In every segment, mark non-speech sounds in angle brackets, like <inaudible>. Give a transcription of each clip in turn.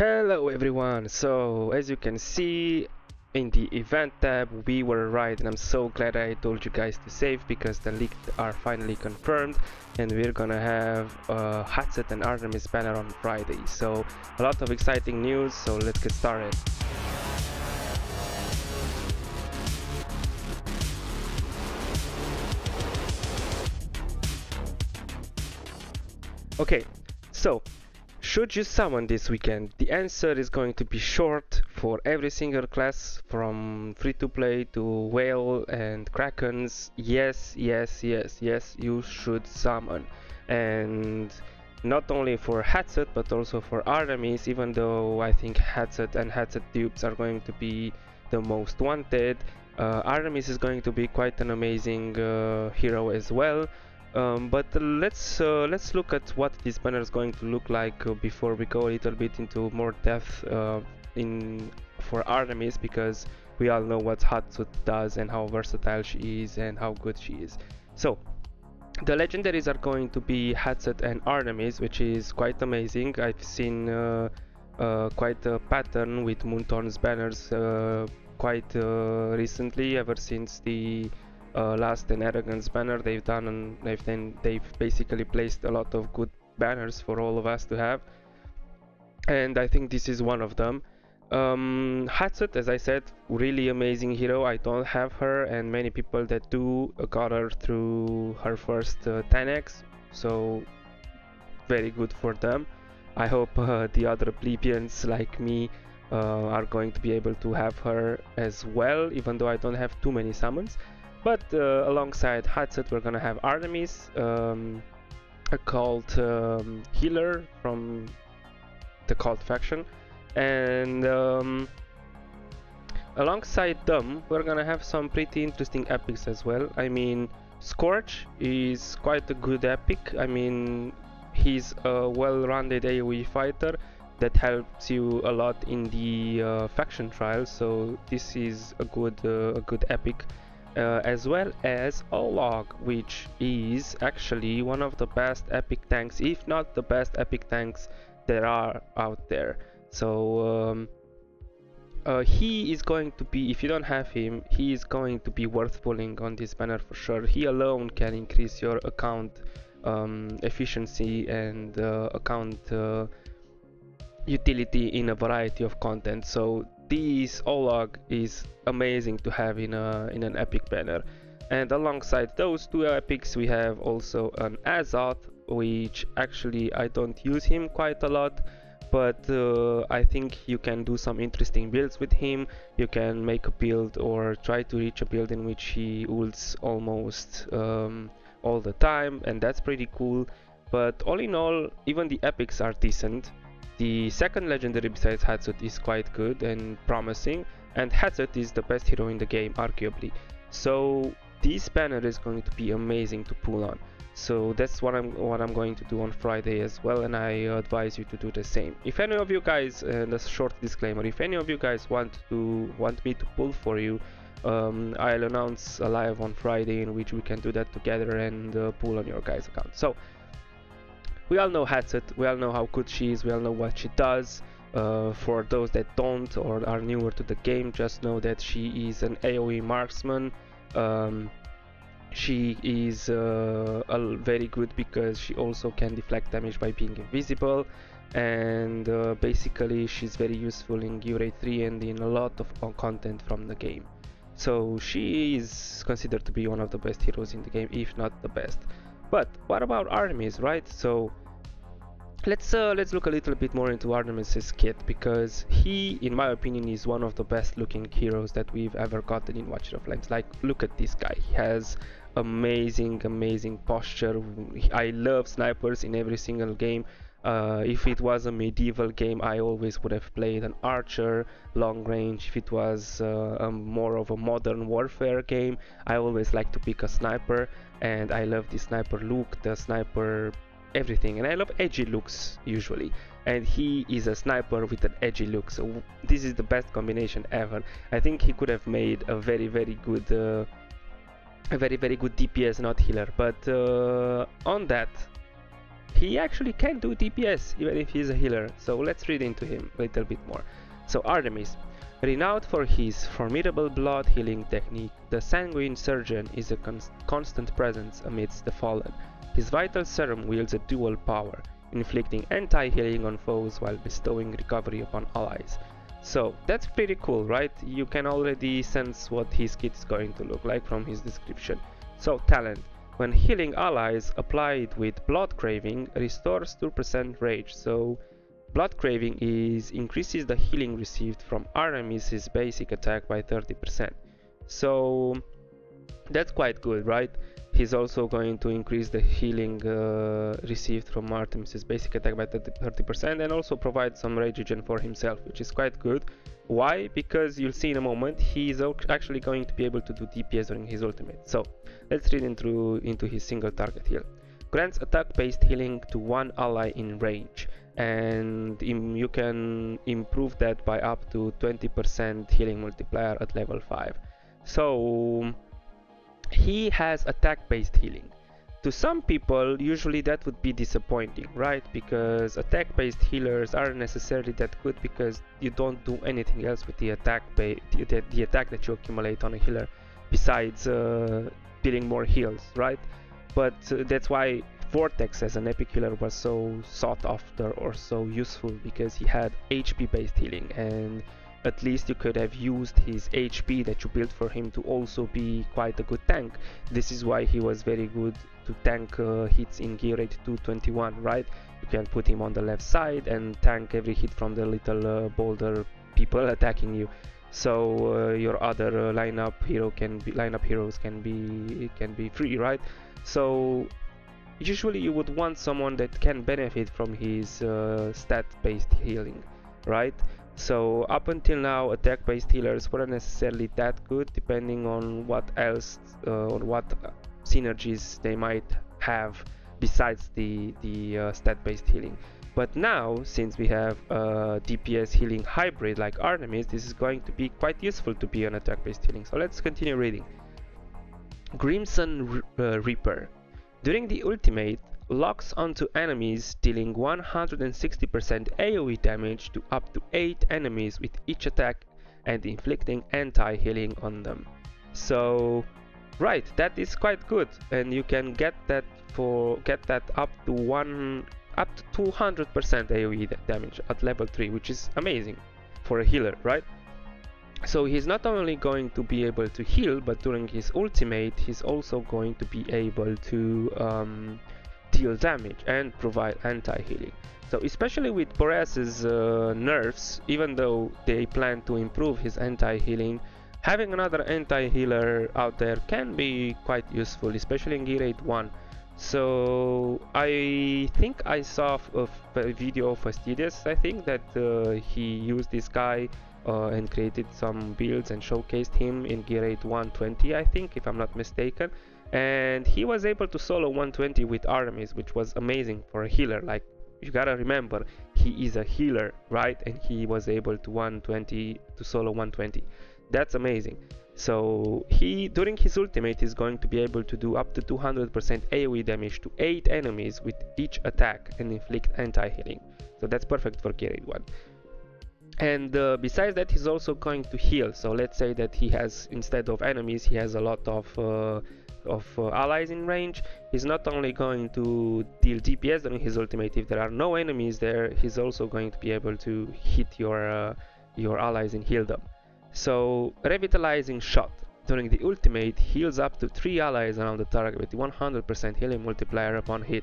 Hello everyone, so as you can see in the event tab we were right and I'm so glad I told you guys to save because the leaks are finally confirmed and we're gonna have uh, Hatset and Artemis banner on Friday so a lot of exciting news so let's get started. Okay, so should you summon this weekend? The answer is going to be short for every single class from free to play to whale and krakens. Yes, yes, yes, yes, you should summon. And not only for Hatset but also for Artemis, even though I think Hatset and Hatset dupes are going to be the most wanted. Uh, Artemis is going to be quite an amazing uh, hero as well. Um, but let's uh, let's look at what this banner is going to look like uh, before we go a little bit into more depth uh, in for Artemis because we all know what Hatset does and how versatile she is and how good she is. So the legendaries are going to be Hatset and Artemis, which is quite amazing. I've seen uh, uh, quite a pattern with Moonton's banners uh, quite recently, ever since the uh, last and arrogance banner they've done and they've then they've basically placed a lot of good banners for all of us to have and I think this is one of them um, Hatset, as I said, really amazing hero. I don't have her, and many people that do got her through her first uh, 10x, so very good for them. I hope uh, the other plebeians like me uh, are going to be able to have her as well, even though I don't have too many summons. But uh, alongside Hatset, we're gonna have Artemis, um, a cult um, healer from the cult faction, and um, alongside them, we're gonna have some pretty interesting epics as well. I mean, Scorch is quite a good epic. I mean, he's a well-rounded AoE fighter that helps you a lot in the uh, faction trials. So this is a good, uh, a good epic uh, as well as Olog, which is actually one of the best epic tanks, if not the best epic tanks there are out there. So um, uh, he is going to be, if you don't have him, he is going to be worth pulling on this banner for sure. He alone can increase your account um, efficiency and uh, account uh, utility in a variety of content. So this Olog is amazing to have in a in an epic banner. And alongside those two epics we have also an Azoth which actually I don't use him quite a lot but uh, I think you can do some interesting builds with him. You can make a build or try to reach a build in which he ults almost um, all the time and that's pretty cool. But all in all, even the epics are decent. The second legendary besides Hatset is quite good and promising, and Hatset is the best hero in the game, arguably. So this banner is going to be amazing to pull on. So that's what I'm what I'm going to do on Friday as well, and I advise you to do the same. If any of you guys, and a short disclaimer, if any of you guys want to want me to pull for you, um, I'll announce a live on Friday in which we can do that together and uh, pull on your guys' account. So we all know Hatset, we all know how good she is, we all know what she does. Uh, for those that don't or are newer to the game, just know that she is an AoE marksman. Um, she is uh, very good because she also can deflect damage by being invisible and uh, basically she's very useful in Gear 3 and in a lot of content from the game. So she is considered to be one of the best heroes in the game, if not the best. But what about Artemis, right? So let's uh, let's look a little bit more into Artemis's kit because he, in my opinion, is one of the best looking heroes that we've ever gotten in Watcher of Realms. Like, look at this guy. He has amazing, amazing posture. I love snipers in every single game. Uh, if it was a medieval game, I always would have played an archer, long range. If it was uh, more of a modern warfare game, I always like to pick a sniper, and I love the sniper look, the sniper everything and I love edgy looks usually and he is a sniper with an edgy look so this is the best combination ever I think he could have made a very very good uh, a very very good DPS not healer but uh, on that he actually can do DPS even if he's a healer. So let's read into him a little bit more. So Artemis, renowned for his formidable blood healing technique, the Sanguine Surgeon is a constant presence amidst the fallen. His vital serum wields a dual power, inflicting anti-healing on foes while bestowing recovery upon allies. So that's pretty cool, right? You can already sense what his kit is going to look like from his description. So talent. When healing allies applied with Blood Craving restores 2% rage. So Blood Craving is increases the healing received from Artemis' basic attack by 30%. So that's quite good, right? He's also going to increase the healing uh, received from Artemis' basic attack by 30% and also provide some rage regen for himself, which is quite good. Why? Because you'll see in a moment, he's actually going to be able to do DPS during his ultimate. So let's read into, into his single target heal. Grants attack-based healing to one ally in range and you can improve that by up to 20% healing multiplier at level 5. So he has attack-based healing. To some people usually that would be disappointing right? Because attack based healers aren't necessarily that good because you don't do anything else with the attack the, the attack that you accumulate on a healer besides uh, dealing more heals right? But uh, that's why Vortex as an epic healer was so sought after or so useful because he had HP based healing and at least you could have used his HP that you built for him to also be quite a good tank. This is why he was very good to tank uh, hits in gear rate 221, right? You can put him on the left side and tank every hit from the little uh, boulder people <laughs> attacking you. So uh, your other uh, lineup hero can be lineup heroes can be can be free, right? So usually you would want someone that can benefit from his uh, stat-based healing, right? So up until now, attack-based healers weren't necessarily that good, depending on what else, uh, on what synergies they might have besides the the uh, stat-based healing. But now, since we have a DPS healing hybrid like Artemis, this is going to be quite useful to be an attack-based healing. So let's continue reading. Crimson uh, Reaper. During the ultimate, locks onto enemies dealing 160% AoE damage to up to 8 enemies with each attack and inflicting anti-healing on them. So right, that is quite good and you can get that for get that up to one up to 200% AoE damage at level 3 which is amazing for a healer, right? So he's not only going to be able to heal, but during his ultimate, he's also going to be able to um, deal damage and provide anti-healing. So especially with Boreas's uh, nerfs, even though they plan to improve his anti-healing, having another anti-healer out there can be quite useful, especially in Gear 8 1. So I think I saw a, video of Fastidious, I think that uh, he used this guy uh, and created some builds and showcased him in Gear 8 120 I think if I'm not mistaken. And he was able to solo 120 with Artemis which was amazing for a healer. Like you gotta remember he is a healer right? And he was able to 120 to solo 120 that's amazing. So he during his ultimate is going to be able to do up to 200% AoE damage to 8 enemies with each attack and inflict anti-healing. So that's perfect for Gear 8 1 and uh, besides that he's also going to heal. So let's say that he has instead of enemies he has a lot of uh, of uh, allies in range. He's not only going to deal DPS during his ultimate if there are no enemies there he's also going to be able to hit your uh, your allies and heal them. So revitalizing shot. During the ultimate heals up to 3 allies around the target with 100% healing multiplier upon hit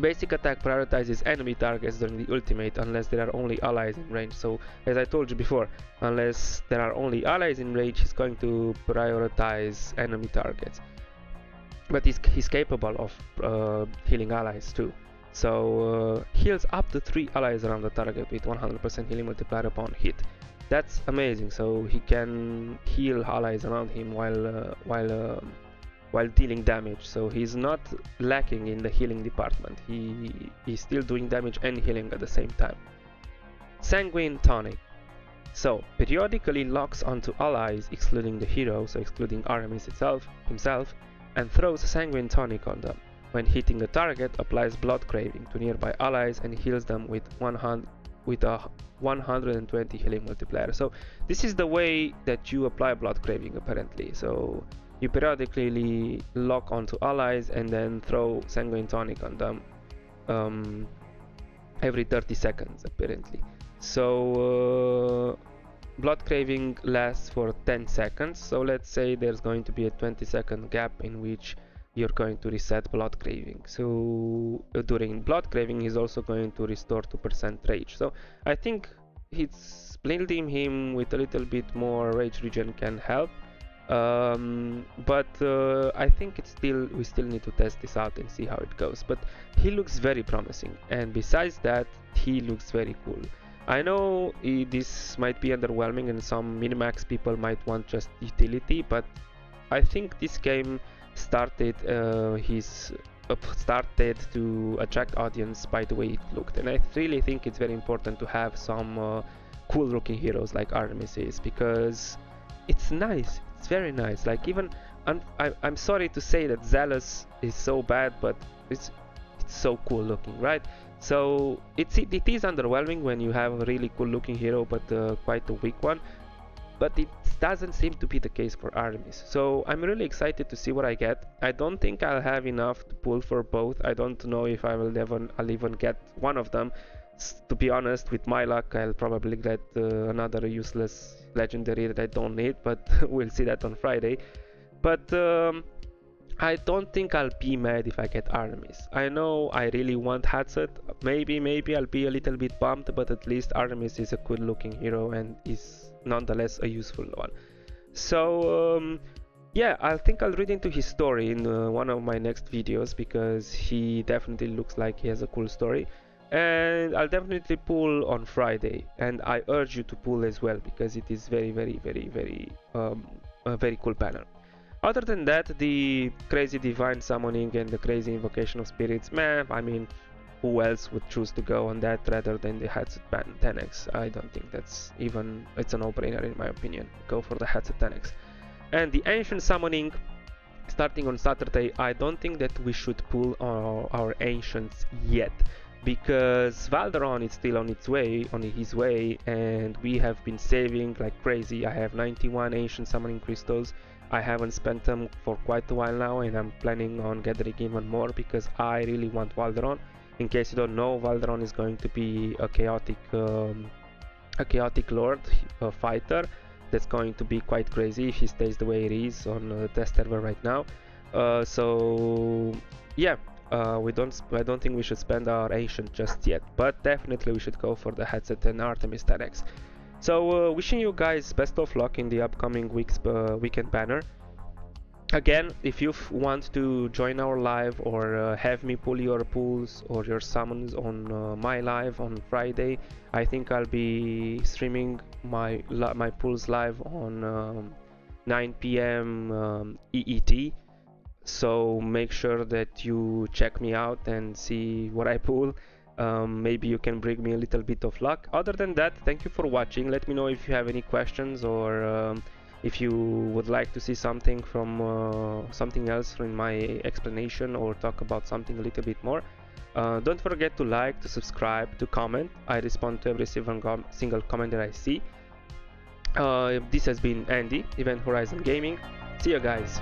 Basic attack prioritizes enemy targets during the ultimate unless there are only allies in range. So as I told you before, unless there are only allies in range, he's going to prioritize enemy targets. But he's, he's capable of uh, healing allies too. So uh, heals up to 3 allies around the target with 100% healing multiplier upon hit. That's amazing. So he can heal allies around him while uh, while um, while dealing damage so he's not lacking in the healing department he is still doing damage and healing at the same time sanguine tonic so periodically locks onto allies excluding the hero so excluding Artemis itself himself and throws sanguine tonic on them when hitting a target applies blood craving to nearby allies and heals them with 100 with a 120 healing multiplier. So this is the way that you apply blood craving apparently. So you periodically lock onto allies and then throw sanguine tonic on them um, every 30 seconds apparently. So uh, blood craving lasts for 10 seconds. So let's say there's going to be a 20 second gap in which you're going to reset blood craving so uh, during blood craving he's also going to restore 2% rage so i think it's building him with a little bit more rage regen can help um, but uh, I think it's still we still need to test this out and see how it goes. But he looks very promising. And besides that he looks very cool. I know he, this might be underwhelming and some minimax people might want just utility but I think this game started uh, his uh, started to attract audience by the way it looked. And I really think it's very important to have some uh, cool looking heroes like Artemis is because it's nice it's very nice like even I'm, I'm sorry to say that Zealous is so bad but it's it's so cool looking right so it's it, it is underwhelming when you have a really cool looking hero but uh, quite a weak one but it doesn't seem to be the case for Artemis. So I'm really excited to see what I get. I don't think I'll have enough to pull for both. I don't know if I will even I'll even get one of them. To be honest, with my luck, I'll probably get uh, another useless legendary that I don't need, but <laughs> we'll see that on Friday. But um, I don't think I'll be mad if I get Artemis. I know I really want Hatset. Maybe, maybe I'll be a little bit bummed, but at least Artemis is a good looking hero and is nonetheless a useful one. So, um, yeah, I think I'll read into his story in uh, one of my next videos because he definitely looks like he has a cool story. And I'll definitely pull on Friday, and I urge you to pull as well because it is very, very, very, very, um, a very cool banner. Other than that, the crazy divine summoning and the crazy invocation of spirits, man, I mean, who else would choose to go on that rather than the Hatset 10x? I don't think that's even, it's a no-brainer in my opinion. Go for the Hatset 10x. And the ancient summoning, starting on Saturday, I don't think that we should pull our, our ancients yet because Valderon is still on its way, on his way, and we have been saving like crazy. I have 91 ancient summoning crystals I haven't spent them for quite a while now and I'm planning on gathering even more because I really want Valderon. In case you don't know, Valderon is going to be a chaotic um, a chaotic lord a fighter that's going to be quite crazy if he stays the way it is on the test server right now. Uh, so yeah, uh, we don't I don't think we should spend our ancient just yet, but definitely we should go for the Hatset and Artemis 10x. So uh, wishing you guys best of luck in the upcoming week's uh, weekend banner. Again, if you want to join our live or uh, have me pull your pulls or your summons on uh, my live on Friday, I think I'll be streaming my my pulls live on um, 9 p.m. Um, EET. So make sure that you check me out and see what I pull. Um, maybe you can bring me a little bit of luck. Other than that thank you for watching. Let me know if you have any questions or um, if you would like to see something from uh, something else in my explanation or talk about something a little bit more. Uh, don't forget to like to subscribe to comment. I respond to every single comment that i see. Uh, this has been andy event horizon gaming. See you guys